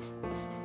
うん。